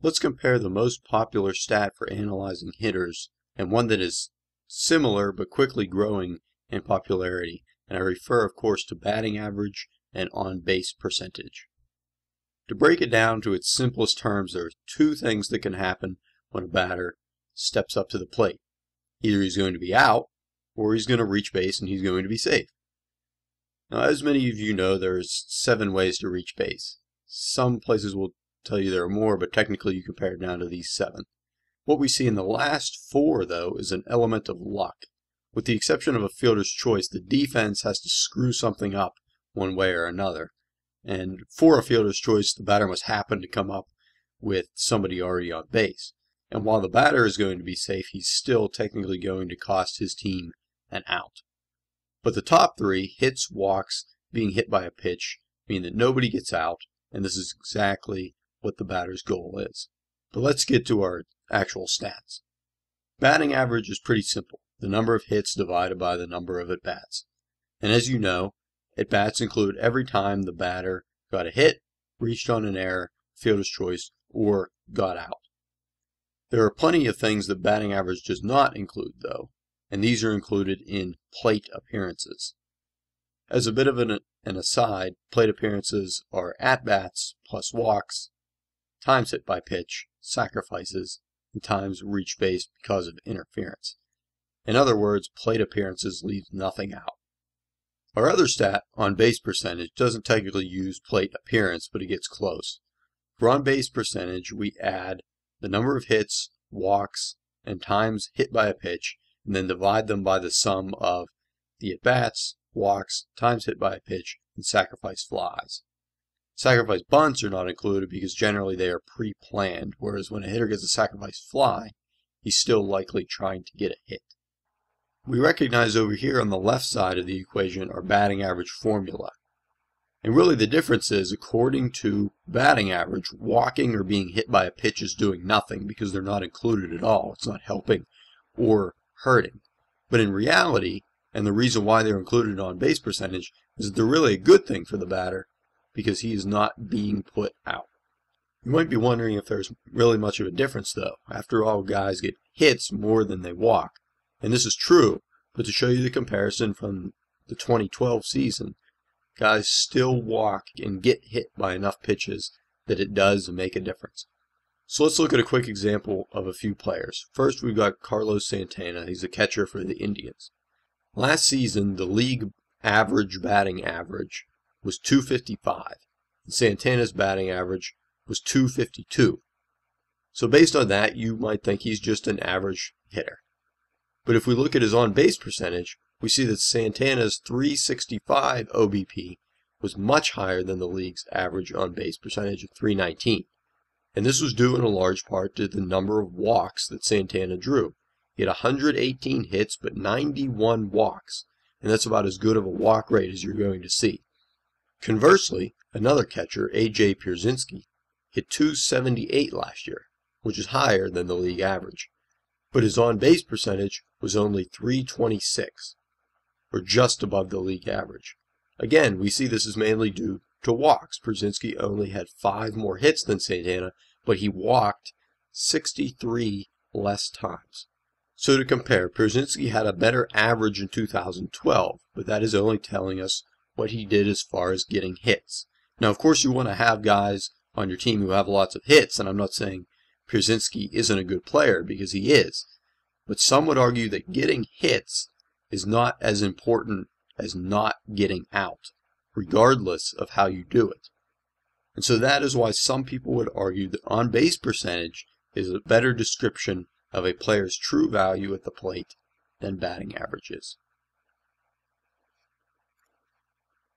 Let's compare the most popular stat for analyzing hitters and one that is similar but quickly growing in popularity, and I refer of course to batting average and on base percentage. To break it down to its simplest terms, there are two things that can happen when a batter steps up to the plate. Either he's going to be out, or he's going to reach base and he's going to be safe. Now, as many of you know, there's seven ways to reach base. Some places will tell you there are more, but technically you compare it down to these seven. What we see in the last four, though, is an element of luck. With the exception of a fielder's choice, the defense has to screw something up one way or another. And for a fielder's choice, the batter must happen to come up with somebody already on base. And while the batter is going to be safe, he's still technically going to cost his team an out. But the top three, hits, walks, being hit by a pitch, mean that nobody gets out, and this is exactly what the batter's goal is. But let's get to our actual stats. Batting average is pretty simple. The number of hits divided by the number of at-bats. And as you know, at-bats include every time the batter got a hit, reached on an error, fielder's choice, or got out. There are plenty of things that batting average does not include, though, and these are included in plate appearances. As a bit of an, an aside, plate appearances are at-bats plus walks, times hit by pitch, sacrifices, and times reach base because of interference. In other words, plate appearances leave nothing out. Our other stat, on base percentage, doesn't technically use plate appearance, but it gets close. For on base percentage, we add the number of hits, walks, and times hit by a pitch, and then divide them by the sum of the at bats, walks, times hit by a pitch, and sacrifice flies. Sacrifice bunts are not included because generally they are pre planned, whereas when a hitter gets a sacrifice fly, he's still likely trying to get a hit. We recognize over here on the left side of the equation our batting average formula. And really the difference is, according to batting average, walking or being hit by a pitch is doing nothing because they're not included at all. It's not helping or hurting. But in reality, and the reason why they're included on base percentage, is that they're really a good thing for the batter because he is not mm-hmm. being put out. You might be wondering if there's really much of a difference though. After all, guys get hits more than they walk. And this is true, but to show you the comparison from the 2012 season, guys still walk and get hit by enough pitches that it does make a difference. So let's look at a quick example of a few players. First, we've got Carlos Santana. He's a catcher for the Indians. Last season, the league average batting average was 255. And Santana's batting average was 252. So based on that, you might think he's just an average hitter. But if we look at his on base percentage, we see that Santana's 365 OBP was much higher than the league's average on base percentage of 319. And this was due in a large part to the number of walks that Santana drew. He had 118 hits but 91 walks, and that's about as good of a walk rate as you're going to see. Conversely, another catcher, A.J. Pierzynski, hit 278 last year, which is higher than the league average. But his on base percentage was only 326 or just above the league average. Again, we see this is mainly due to walks. Pierzynski only had five more hits than Santana, but he walked 63 less times. So to compare, Pierzynski had a better average in 2012, but that is only telling us what he did as far as getting hits. Now, of course, you want to have guys on your team who have lots of hits, and I'm not saying Pierzynski isn't a good player because he is. But some would argue that getting hits is not as important as not getting out, regardless of how you do it. And so that is why some people would argue that on base percentage is a better description of a player's true value at the plate than batting average is.